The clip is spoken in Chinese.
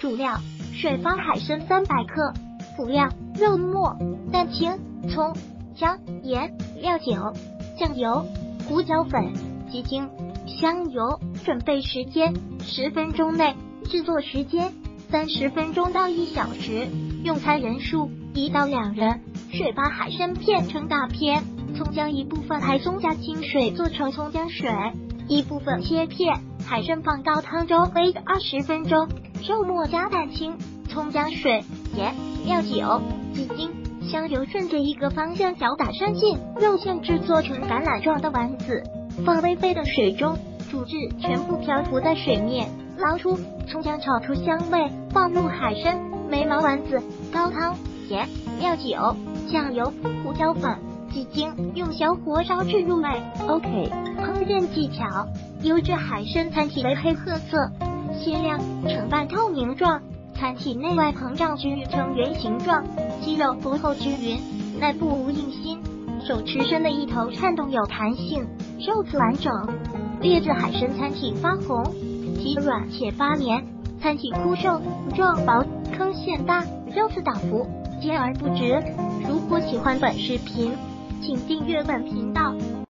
主料：水发海参三百克。辅料：肉末、蛋清、葱、姜、盐、料酒、酱油、胡椒粉、鸡精、香油。准备时间：十分钟内。制作时间：三十分钟到一小时。用餐人数：一到两人。水发海参片成大片，葱姜一部分，海葱加清水做成葱姜水，一部分切片，海参放到汤中煨二十分钟。肉末加蛋清、葱姜水、盐、料酒、鸡精、香油，顺着一个方向搅打上劲。肉馅制作成橄榄状的丸子，放微沸的水中煮至全部漂浮在水面，捞出。葱姜炒出香味，放入海参、眉毛丸子，高汤、盐、料酒。酱油、胡椒粉、鸡精，用小火烧至入味。OK，烹饪技巧：优质海参餐体为黑褐色，鲜亮，呈半透明状，餐体内外膨胀均匀，呈圆形状，肌肉薄厚均匀，内部无硬心，手持身的一头颤动有弹性，肉质完整。劣质海参餐体发红，体软且发黏，餐体枯瘦，肉薄，坑陷大，肉质倒伏。坚而不直。如果喜欢本视频，请订阅本频道。